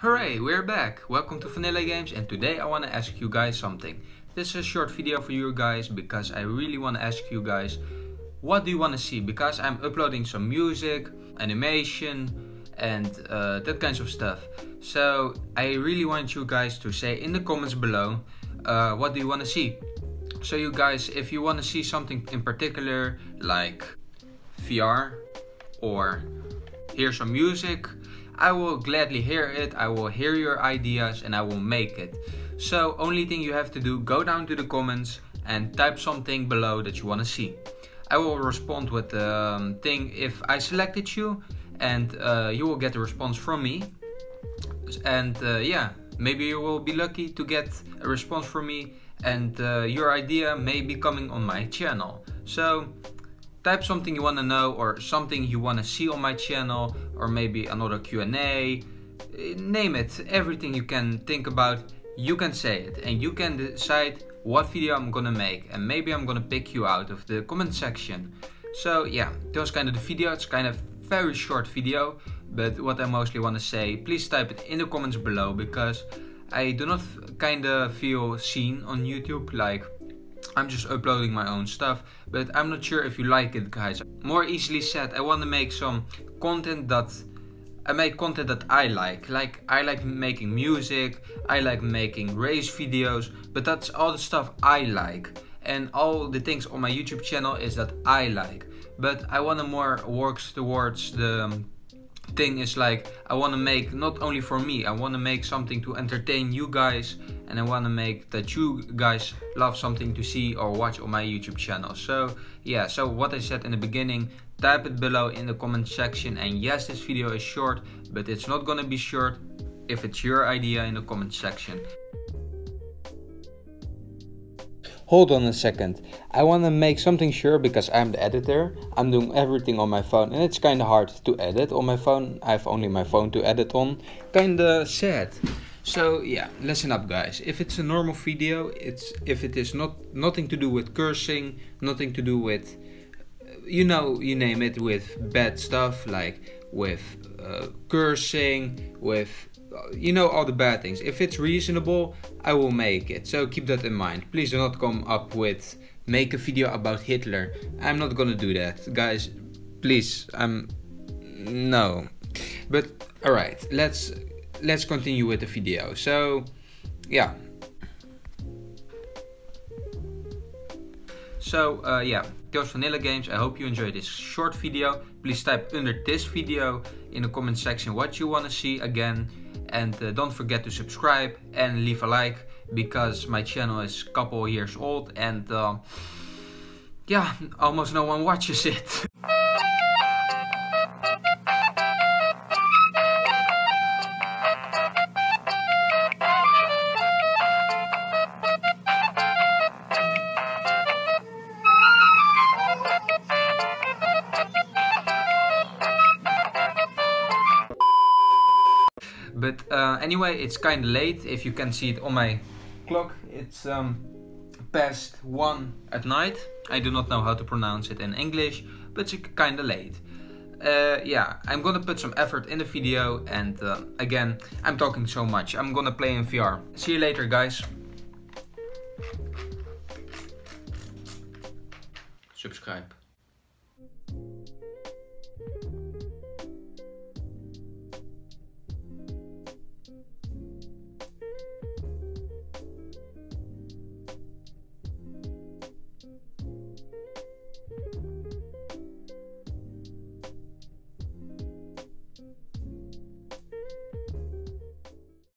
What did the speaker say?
Hooray, we're back! Welcome to Vanilla Games and today I want to ask you guys something. This is a short video for you guys because I really want to ask you guys what do you want to see because I'm uploading some music, animation and uh, that kinds of stuff. So I really want you guys to say in the comments below uh, what do you want to see. So you guys, if you want to see something in particular like VR or hear some music, I will gladly hear it, I will hear your ideas and I will make it. So only thing you have to do, go down to the comments and type something below that you want to see. I will respond with the um, thing if I selected you and uh, you will get a response from me. And uh, yeah, maybe you will be lucky to get a response from me and uh, your idea may be coming on my channel. So type something you want to know or something you want to see on my channel or maybe another Q&A eh, name it. Everything you can think about you can say it and you can decide what video I'm gonna make and maybe I'm gonna pick you out of the comment section. So yeah was kind of the video it's kind of very short video but what I mostly want to say please type it in the comments below because I do not kind of feel seen on YouTube like I'm just uploading my own stuff, but I'm not sure if you like it guys. More easily said, I want to make some content that I make content that I like. Like I like making music, I like making race videos, but that's all the stuff I like. And all the things on my YouTube channel is that I like. But I want to more works towards the um, thing is like I want to make not only for me I want to make something to entertain you guys and I want to make that you guys love something to see or watch on my YouTube channel. So yeah so what I said in the beginning type it below in the comment section. And yes this video is short but it's not gonna be short if it's your idea in the comment section hold on a second. I want to make something sure because I'm the editor. I'm doing everything on my phone and it's kind of hard to edit on my phone. I have only my phone to edit on. Kind of sad. So yeah, listen up guys. If it's a normal video, it's if it is not nothing to do with cursing, nothing to do with you know, you name it with bad stuff like with uh, cursing, with you know all the bad things. If it's reasonable, I will make it. So keep that in mind. Please do not come up with make a video about Hitler. I'm not gonna do that, guys. Please, I'm no. But all right, let's let's continue with the video. So yeah. So uh, yeah, Ghost Vanilla Games. I hope you enjoyed this short video. Please type under this video in the comment section what you want to see again and uh, don't forget to subscribe and leave a like because my channel is couple years old and uh, yeah almost no one watches it But uh, anyway, it's kind of late. If you can see it on my clock, it's um, past one at night. I do not know how to pronounce it in English, but it's kind of late. Uh, yeah, I'm gonna put some effort in the video and uh, again, I'm talking so much. I'm gonna play in VR. See you later guys. Subscribe.